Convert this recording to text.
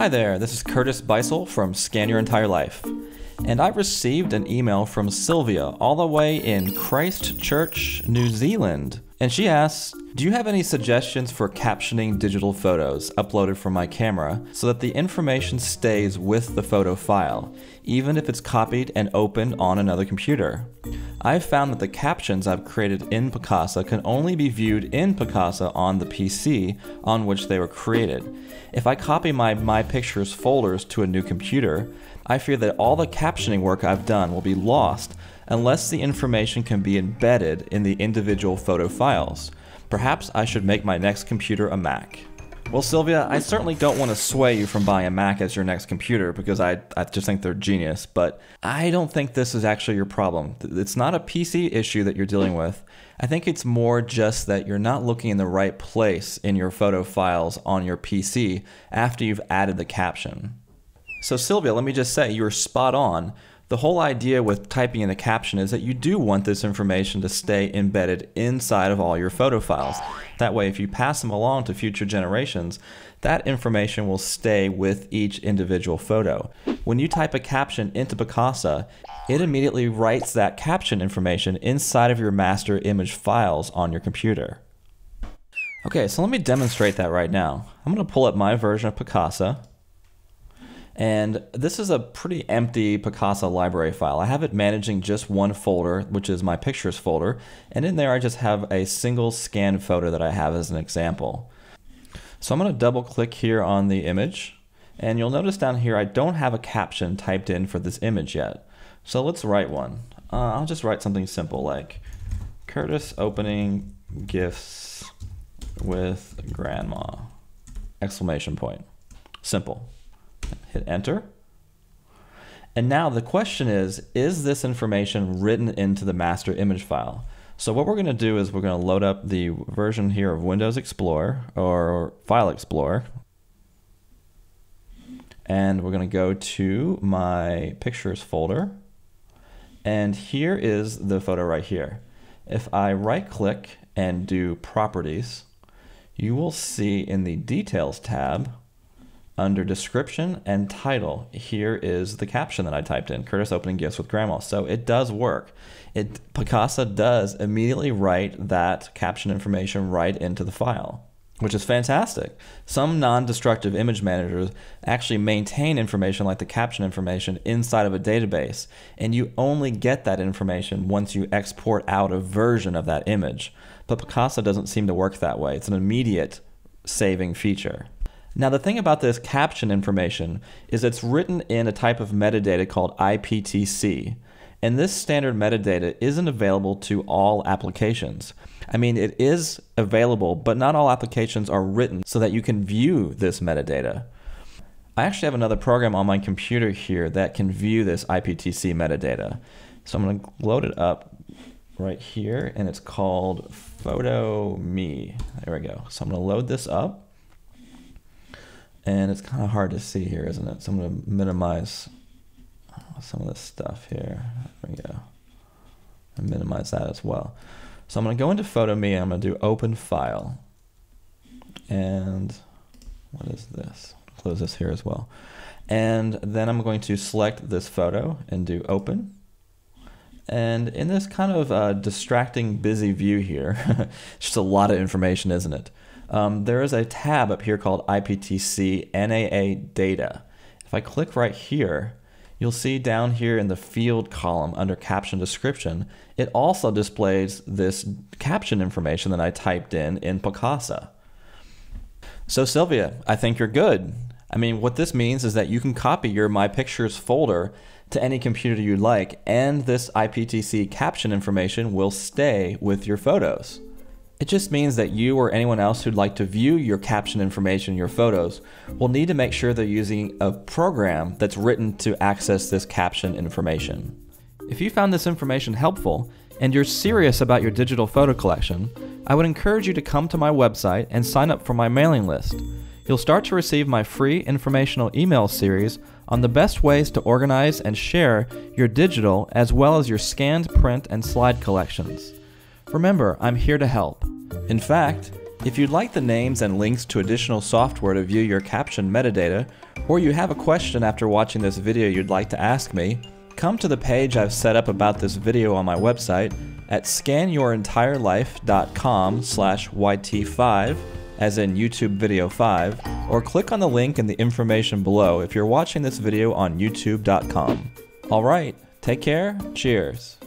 Hi there, this is Curtis Bisel from Scan Your Entire Life. And I received an email from Sylvia, all the way in Christchurch, New Zealand. And she asks Do you have any suggestions for captioning digital photos uploaded from my camera so that the information stays with the photo file, even if it's copied and opened on another computer? I've found that the captions I've created in Picasa can only be viewed in Picasa on the PC on which they were created. If I copy my My Pictures folders to a new computer, I fear that all the captioning work I've done will be lost unless the information can be embedded in the individual photo files. Perhaps I should make my next computer a Mac. Well, Sylvia, I certainly don't want to sway you from buying a Mac as your next computer because I, I just think they're genius, but I don't think this is actually your problem. It's not a PC issue that you're dealing with. I think it's more just that you're not looking in the right place in your photo files on your PC after you've added the caption. So, Sylvia, let me just say you're spot on. The whole idea with typing in a caption is that you do want this information to stay embedded inside of all your photo files. That way, if you pass them along to future generations, that information will stay with each individual photo. When you type a caption into Picasa, it immediately writes that caption information inside of your master image files on your computer. Okay, so let me demonstrate that right now. I'm going to pull up my version of Picasa. And this is a pretty empty Picasa library file. I have it managing just one folder, which is my pictures folder. And in there, I just have a single scanned photo that I have as an example. So I'm going to double click here on the image. And you'll notice down here, I don't have a caption typed in for this image yet. So let's write one. Uh, I'll just write something simple like Curtis opening gifts with grandma. Exclamation point. Simple hit enter. And now the question is, is this information written into the master image file? So what we're going to do is we're going to load up the version here of Windows Explorer or File Explorer. And we're going to go to my pictures folder. And here is the photo right here. If I right click and do properties, you will see in the details tab under description and title, here is the caption that I typed in, Curtis opening gifts with grandma. So it does work. It Picasa does immediately write that caption information right into the file, which is fantastic. Some non-destructive image managers actually maintain information like the caption information inside of a database, and you only get that information once you export out a version of that image. But Picasa doesn't seem to work that way. It's an immediate saving feature. Now, the thing about this caption information is it's written in a type of metadata called IPTC. And this standard metadata isn't available to all applications. I mean, it is available, but not all applications are written so that you can view this metadata. I actually have another program on my computer here that can view this IPTC metadata. So I'm going to load it up right here, and it's called PhotoME. There we go. So I'm going to load this up and it's kind of hard to see here, isn't it? So I'm going to minimize uh, some of this stuff here. There we go. And minimize that as well. So I'm going to go into PhotoME. I'm going to do Open File. And what is this? Close this here as well. And then I'm going to select this photo and do Open. And in this kind of uh, distracting, busy view here, it's just a lot of information, isn't it? Um, there is a tab up here called IPTC NAA Data. If I click right here, you'll see down here in the field column under caption description, it also displays this caption information that I typed in in Picasa. So Sylvia, I think you're good. I mean, what this means is that you can copy your My Pictures folder to any computer you like, and this IPTC caption information will stay with your photos. It just means that you or anyone else who'd like to view your caption information your photos will need to make sure they're using a program that's written to access this caption information. If you found this information helpful and you're serious about your digital photo collection, I would encourage you to come to my website and sign up for my mailing list. You'll start to receive my free informational email series on the best ways to organize and share your digital as well as your scanned print and slide collections. Remember, I'm here to help. In fact, If you'd like the names and links to additional software to view your caption metadata, or you have a question after watching this video you'd like to ask me, come to the page I've set up about this video on my website at scanyourentireLife.com slash YT5, as in YouTube Video 5, or click on the link in the information below if you're watching this video on YouTube.com. Alright, take care, cheers.